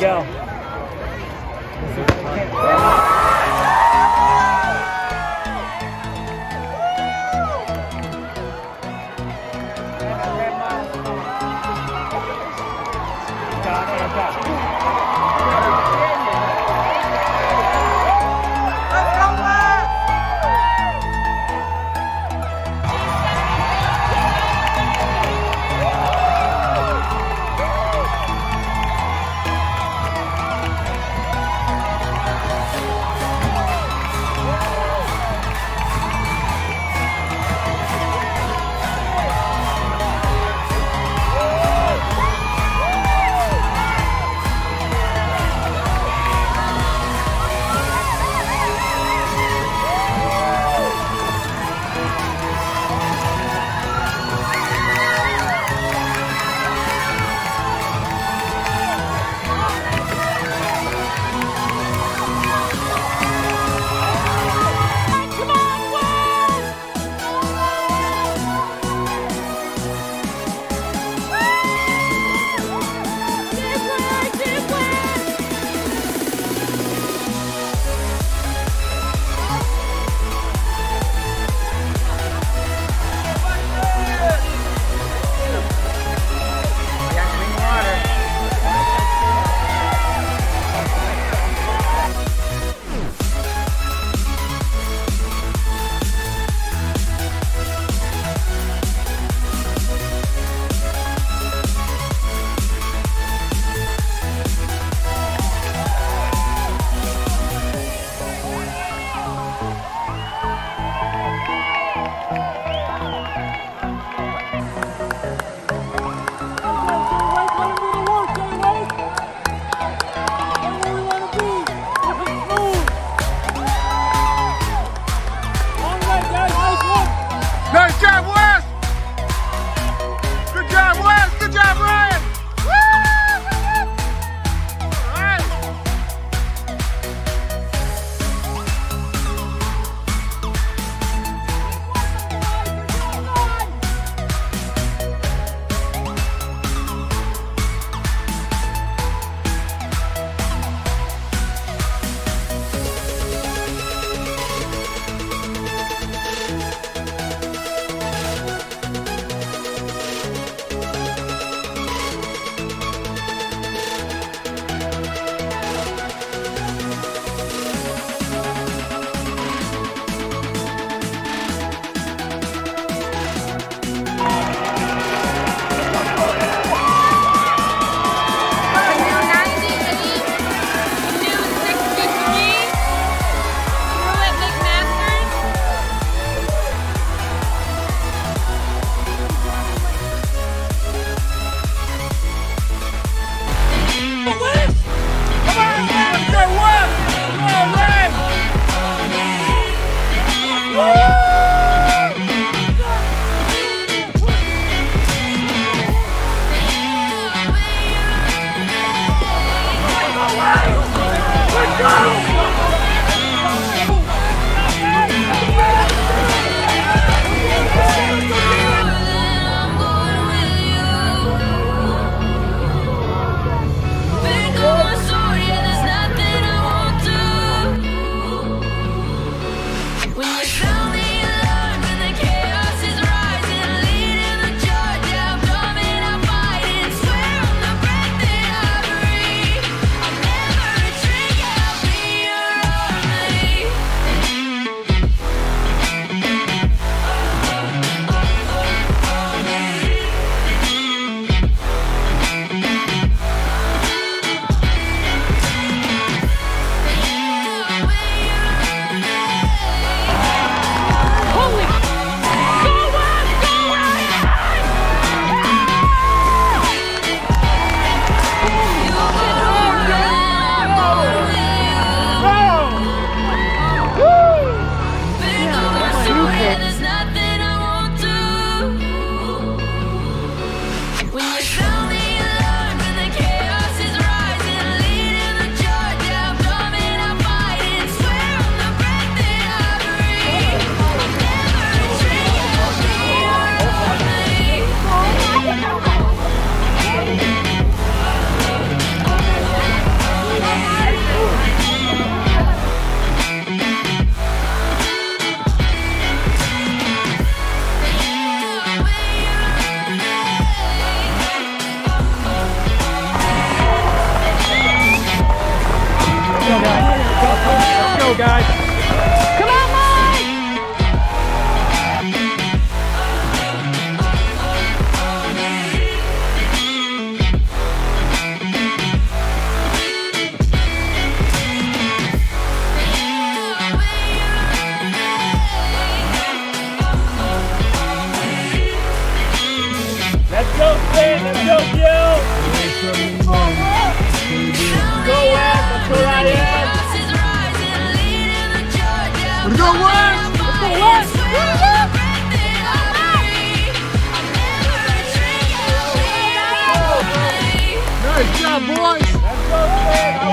go.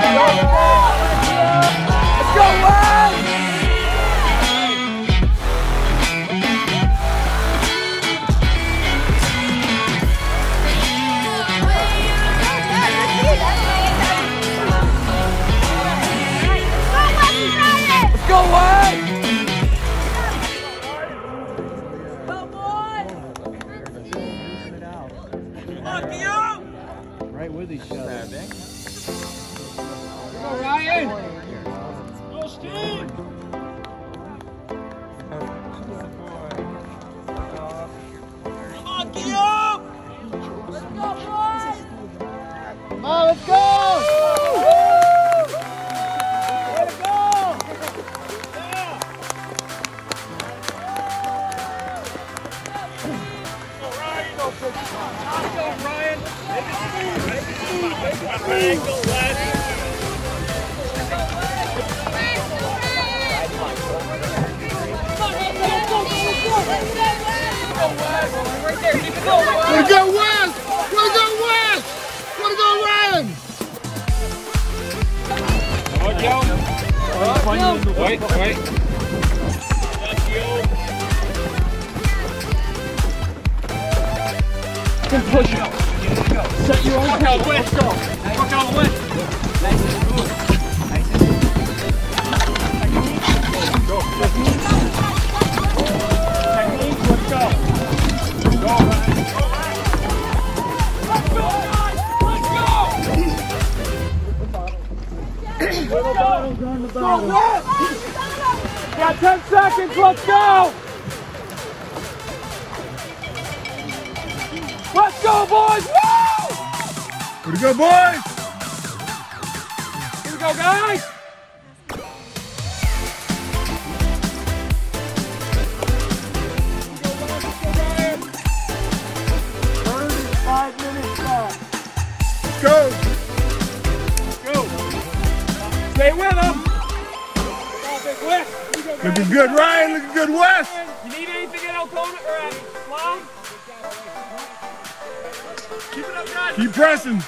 Stan. Smooth. Go, West! To go, West! Go, Ryan! Wait, wait. Push it. Set your own pace. Let's go. Work out west. Technique, let's go. Go, Ryan. Let's go. Let's go. Little bottles on the bottom. Got 10 seconds, let's go! Let's go, boys! Way to go, boys! Here we go, guys! Thirty-five minutes left. Let's go! Go! Stay with them! Here we. Looking good, Ryan. Looking good, West. You need anything at Alcona or? Keep pressing.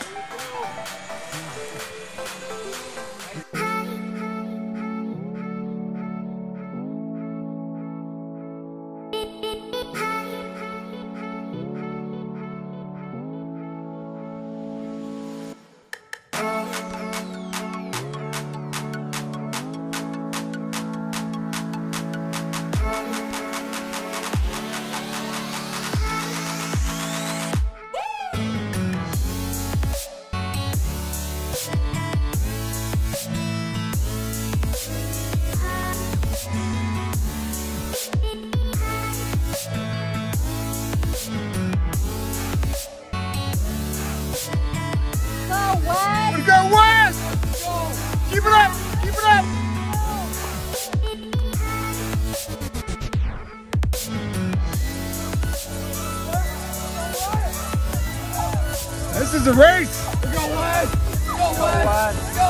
Is a race! Go, West! Go, West! Go!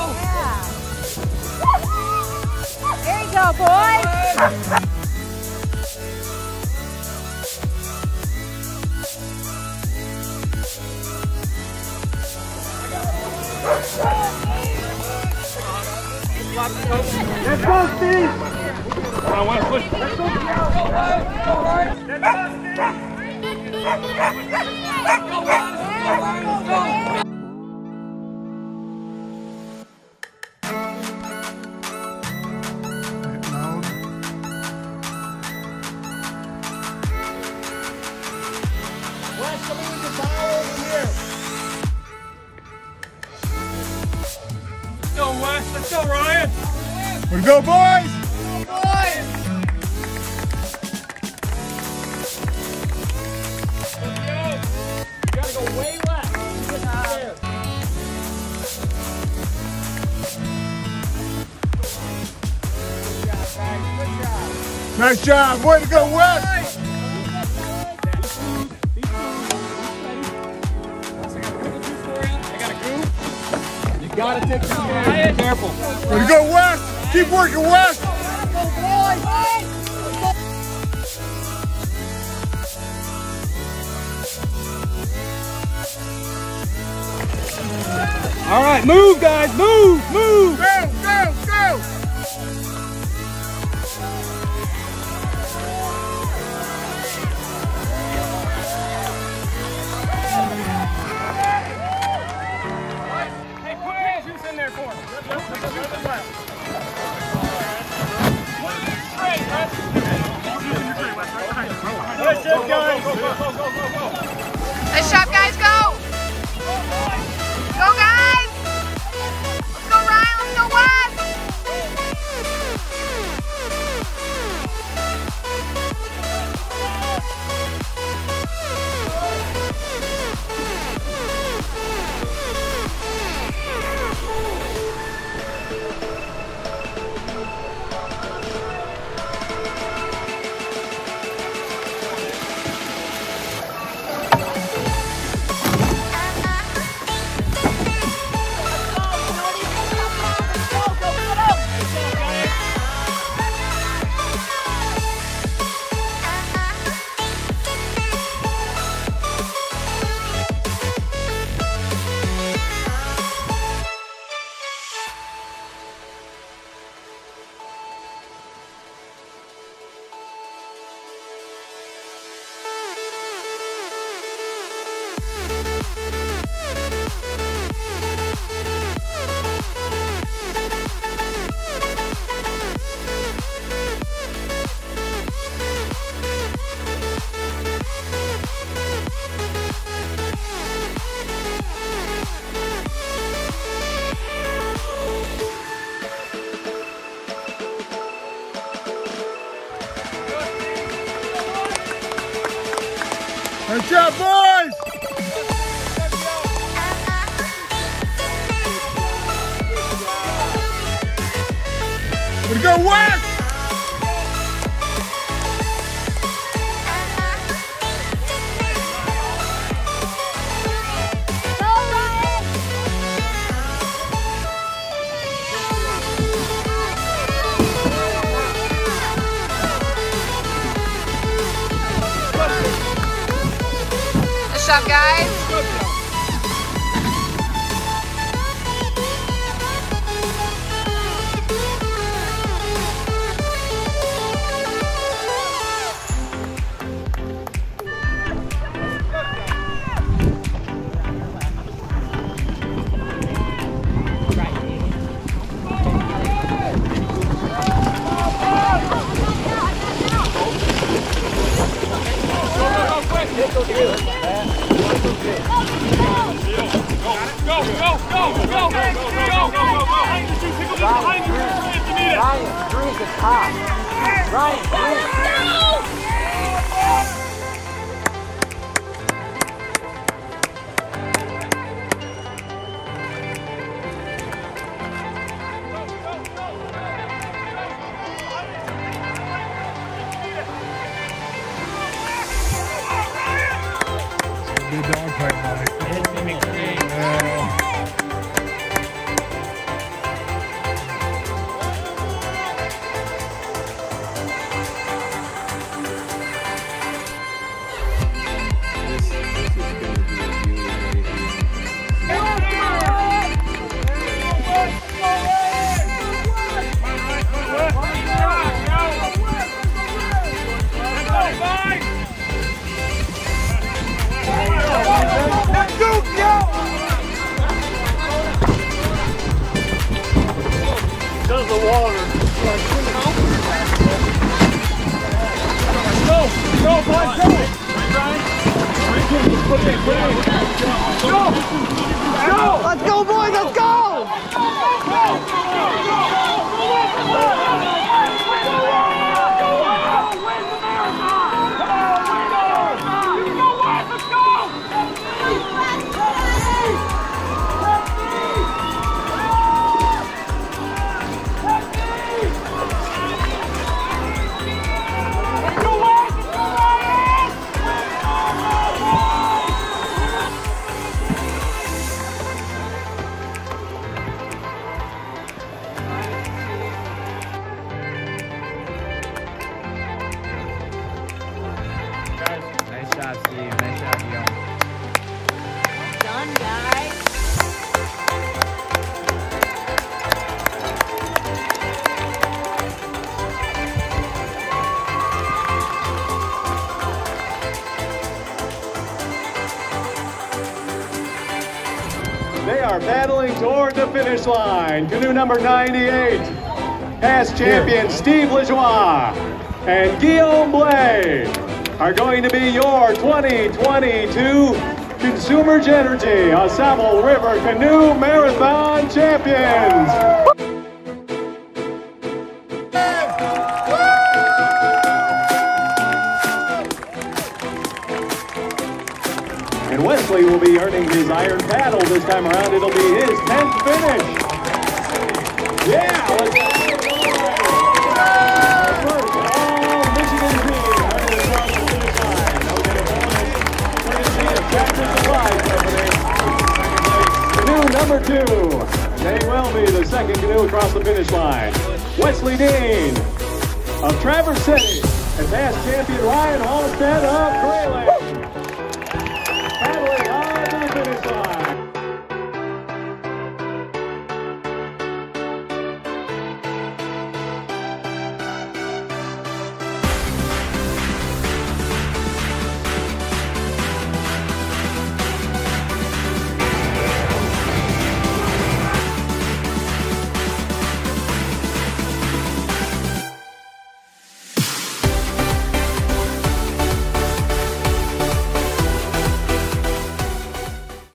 There you go, boys! Let's go, Steve! Come on, West, push. Let's go, Go, West! Go, West! Let's go, Steve! West, Nice job. Way to go, West. You gotta take some care. Careful. Way to go, West. Keep working, West. All right, move, guys. Move, move. Nice job, boys. Way go, West. up, guys? Ryan, Drew. Good dog toward the finish line. Canoe number 98, past champion Steve Lajoie and Guillaume Blais are going to be your 2022 Consumer Energy AuSable River Canoe Marathon champions. And Wesley will be earning his iron paddle this time around. It'll be his 10th finish. Yeah, let's first all-Michigan team number two. They will be the second canoe across the finish line. Wesley Dean of Traverse City and past champion Ryan Halstead of Grayling.